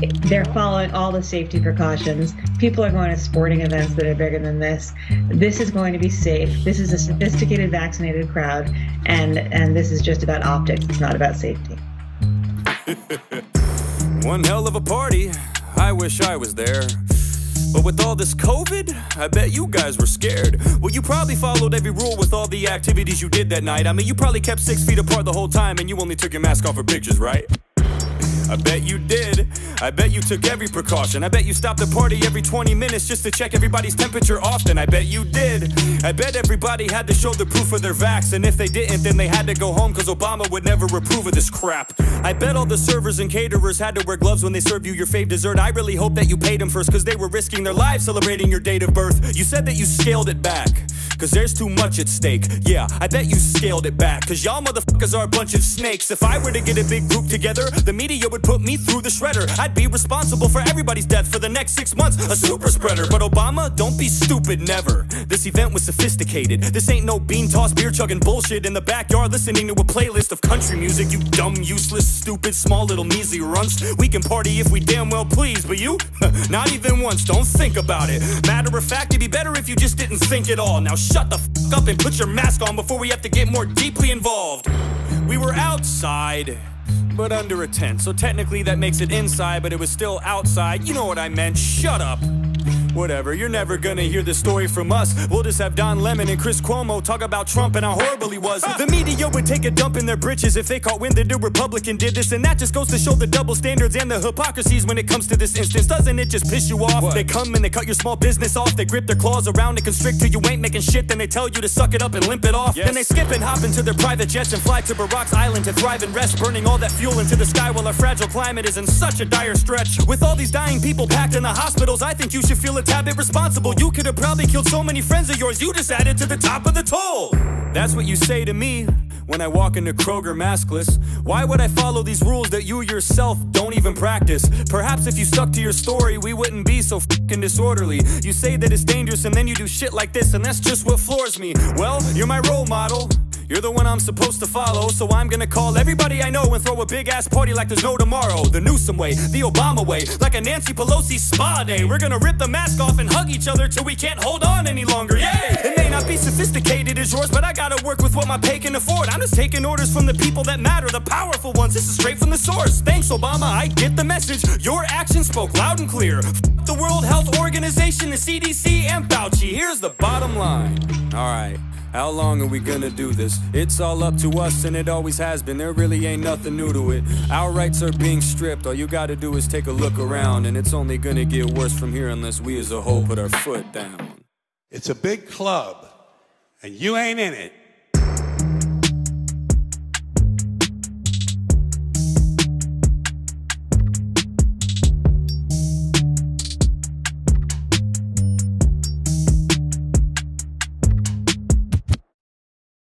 They're following all the safety precautions. People are going to sporting events that are bigger than this. This is going to be safe. This is a sophisticated, vaccinated crowd, and and this is just about optics. It's not about safety. One hell of a party. I wish I was there. But with all this COVID, I bet you guys were scared. Well, you probably followed every rule with all the activities you did that night. I mean, you probably kept six feet apart the whole time and you only took your mask off for pictures, right? I bet you did. I bet you took every precaution. I bet you stopped the party every 20 minutes just to check everybody's temperature often. I bet you did. I bet everybody had to show the proof of their vax. And if they didn't, then they had to go home because Obama would never approve of this crap. I bet all the servers and caterers had to wear gloves when they served you your fave dessert. I really hope that you paid them first because they were risking their lives celebrating your date of birth. You said that you scaled it back. Cause there's too much at stake. Yeah, I bet you scaled it back. Cause y'all motherfuckers are a bunch of snakes. If I were to get a big group together, the media would put me through the shredder. I'd be responsible for everybody's death for the next six months. A super spreader. But Obama, don't be stupid, never. This event was sophisticated. This ain't no bean toss, beer chugging bullshit in the backyard listening to a playlist of country music. You dumb, useless, stupid, small little measly runts. We can party if we damn well please, but you? Not even once. Don't think about it. Matter of fact, it'd be better if you just didn't think at all. Now shut the f up and put your mask on before we have to get more deeply involved. We were outside, but under a tent. So technically that makes it inside, but it was still outside. You know what I meant. Shut up. Whatever, you're never gonna hear the story from us. We'll just have Don Lemon and Chris Cuomo talk about Trump and how horrible he was. The media would take a dump in their britches if they caught wind that a Republican did this, and that just goes to show the double standards and the hypocrisies when it comes to this instance. Doesn't it just piss you off? They come and they cut your small business off. They grip their claws around and constrict till you ain't making shit. Then they tell you to suck it up and limp it off. Then they skip and hop into their private jets and fly to Barack's island to thrive and rest, burning all that fuel into the sky while our fragile climate is in such a dire stretch. With all these dying people packed in the hospitals, I think you should feel a tad bit responsible. You could have probably killed so many friends of yours, you just added to the top of the toll. That's what you say to me when I walk into Kroger maskless. Why would I follow these rules that you yourself don't even practice? Perhaps if you stuck to your story, we wouldn't be so fucking disorderly. You say that it's dangerous and then you do shit like this, and that's just what floors me. Well, you're my role model. You're the one I'm supposed to follow, so I'm gonna call everybody I know and throw a big ass party like there's no tomorrow. The Newsom way, the Obama way, like a Nancy Pelosi spa day. We're gonna rip the mask off and hug each other till we can't hold on any longer. Yay! It may not be sophisticated as yours, but I gotta work with what my pay can afford. I'm just taking orders from the people that matter, the powerful ones. This is straight from the source. Thanks, Obama, I get the message. Your actions spoke loud and clear. F the World Health Organization, the CDC, and Fauci. Here's the bottom line. All right. How long are we gonna do this? It's all up to us, and it always has been. There really ain't nothing new to it. Our rights are being stripped. All you gotta do is take a look around, and it's only gonna get worse from here unless we as a whole put our foot down. It's a big club, and you ain't in it.